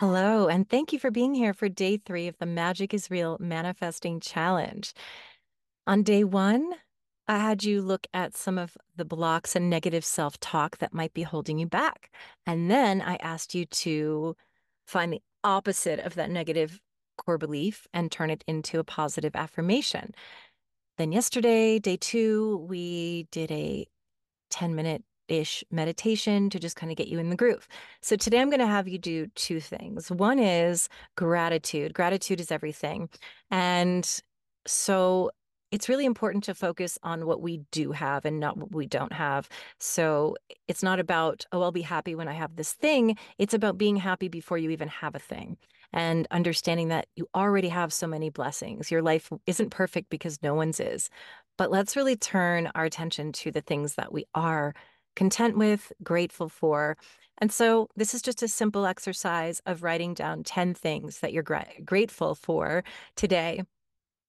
Hello, and thank you for being here for day three of the Magic is Real Manifesting Challenge. On day one, I had you look at some of the blocks and negative self talk that might be holding you back. And then I asked you to find the opposite of that negative core belief and turn it into a positive affirmation. Then, yesterday, day two, we did a 10 minute ish meditation to just kind of get you in the groove. So today I'm going to have you do two things. One is gratitude. Gratitude is everything. And so it's really important to focus on what we do have and not what we don't have. So it's not about, oh, I'll be happy when I have this thing. It's about being happy before you even have a thing and understanding that you already have so many blessings. Your life isn't perfect because no one's is. But let's really turn our attention to the things that we are content with, grateful for. And so this is just a simple exercise of writing down 10 things that you're gra- grateful for today.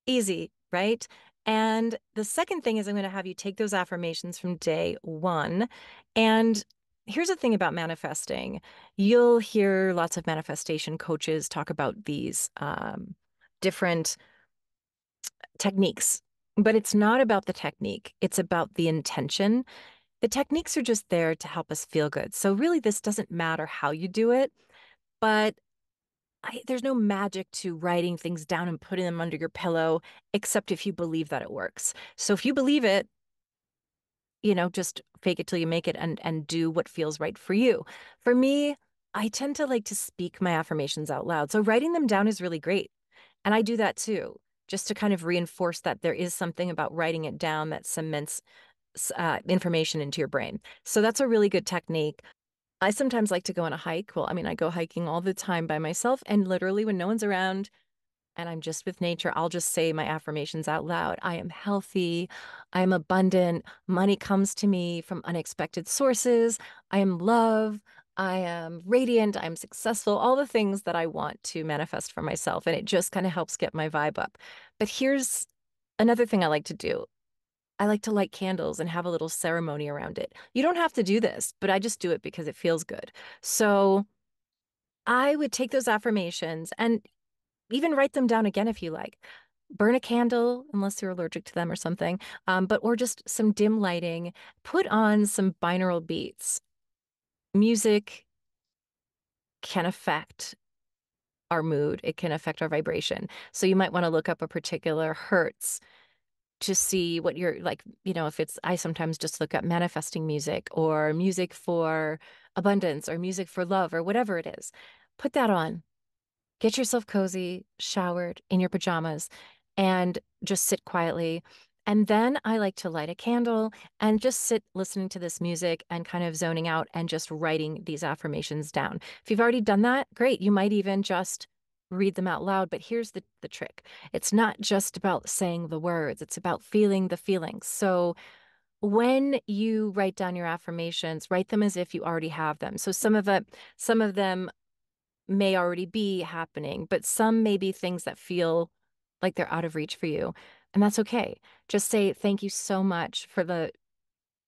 Easy, right? And the second thing is, I'm going to have you take those affirmations from day one. And here's the thing about manifesting you'll hear lots of manifestation coaches talk about these um, different techniques, but it's not about the technique, it's about the intention the techniques are just there to help us feel good. So, really, this doesn't matter how you do it, but I, there's no magic to writing things down and putting them under your pillow, except if you believe that it works. So, if you believe it, you know, just fake it till you make it and and do what feels right for you. For me, I tend to like to speak my affirmations out loud. So writing them down is really great. And I do that too, just to kind of reinforce that there is something about writing it down that cements uh, information into your brain. So that's a really good technique. I sometimes like to go on a hike. Well, I mean, I go hiking all the time by myself, and literally when no one's around and I'm just with nature, I'll just say my affirmations out loud. I am healthy. I am abundant. Money comes to me from unexpected sources. I am love. I am radiant. I'm successful. All the things that I want to manifest for myself. And it just kind of helps get my vibe up. But here's another thing I like to do I like to light candles and have a little ceremony around it. You don't have to do this, but I just do it because it feels good. So I would take those affirmations and even write them down again if you like. Burn a candle, unless you're allergic to them or something, um, but or just some dim lighting. Put on some binaural beats. Music can affect our mood. It can affect our vibration. So you might want to look up a particular hertz to see what you're like, you know, if it's, I sometimes just look up manifesting music or music for abundance or music for love or whatever it is. Put that on. Get yourself cozy, showered in your pajamas, and just sit quietly. And then I like to light a candle and just sit listening to this music and kind of zoning out and just writing these affirmations down. If you've already done that, great. You might even just read them out loud. But here's the, the trick it's not just about saying the words, it's about feeling the feelings. So when you write down your affirmations, write them as if you already have them. So some of it, some of them may already be happening, but some may be things that feel like they're out of reach for you. And that's okay. Just say, thank you so much for the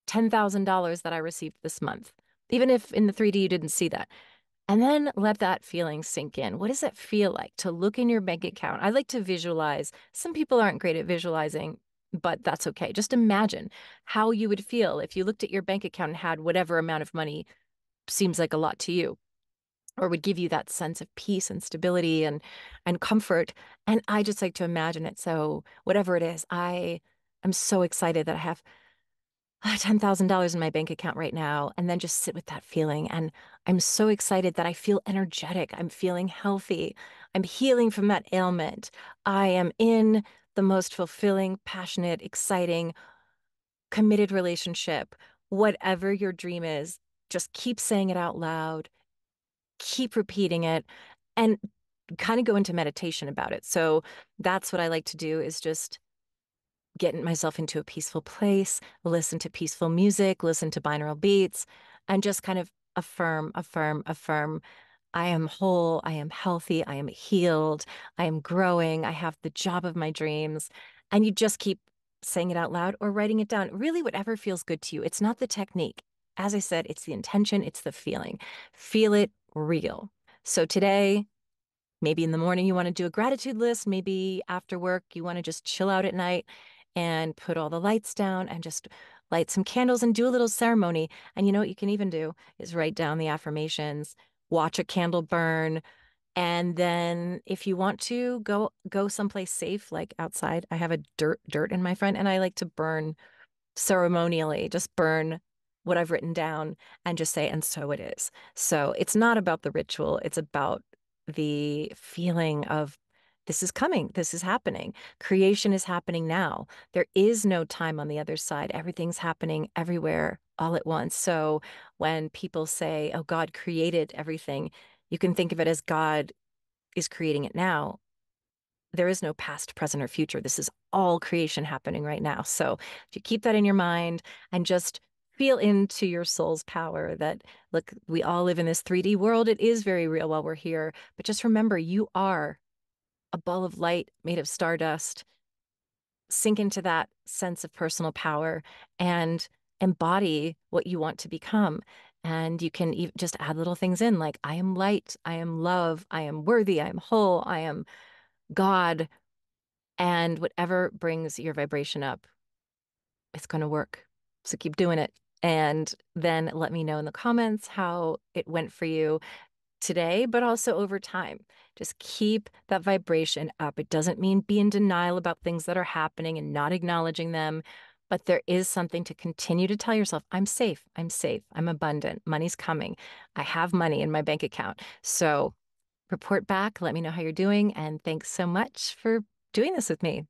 $10,000 that I received this month. Even if in the 3D you didn't see that. And then let that feeling sink in. What does it feel like to look in your bank account? I like to visualize. Some people aren't great at visualizing, but that's okay. Just imagine how you would feel if you looked at your bank account and had whatever amount of money seems like a lot to you or would give you that sense of peace and stability and and comfort and i just like to imagine it so whatever it is i am so excited that i have Ah, $10,000 in my bank account right now, and then just sit with that feeling. And I'm so excited that I feel energetic. I'm feeling healthy. I'm healing from that ailment. I am in the most fulfilling, passionate, exciting, committed relationship. Whatever your dream is, just keep saying it out loud, keep repeating it, and kind of go into meditation about it. So that's what I like to do is just get myself into a peaceful place, listen to peaceful music, listen to binaural beats, and just kind of affirm, affirm, affirm. I am whole. I am healthy. I am healed. I am growing. I have the job of my dreams. And you just keep saying it out loud or writing it down. Really, whatever feels good to you. It's not the technique. As I said, it's the intention, it's the feeling. Feel it real. So today, maybe in the morning you want to do a gratitude list, maybe after work you want to just chill out at night and put all the lights down and just light some candles and do a little ceremony. And you know what you can even do is write down the affirmations, watch a candle burn, and then if you want to go go someplace safe like outside. I have a dirt dirt in my front and I like to burn ceremonially, just burn what I've written down and just say and so it is. So it's not about the ritual, it's about the feeling of this is coming, this is happening. Creation is happening now. There is no time on the other side. Everything's happening everywhere all at once. So when people say, oh, God created everything, you can think of it as God is creating it now. There is no past, present, or future. This is all creation happening right now. So if you keep that in your mind and just feel into your soul's power that, look, we all live in this 3D world. It is very real while we're here. But just remember, you are a ball of light made of stardust. Sink into that sense of personal power and embody what you want to become. And you can even just add little things in like, I am light, I am love, I am worthy, I am whole, I am God. And whatever brings your vibration up, it's going to work. So keep doing it. And then let me know in the comments how it went for you today, but also over time. Just keep that vibration up. It doesn't mean be in denial about things that are happening and not acknowledging them, but there is something to continue to tell yourself I'm safe, I'm safe, I'm abundant, money's coming, I have money in my bank account. So report back, let me know how you're doing, and thanks so much for doing this with me.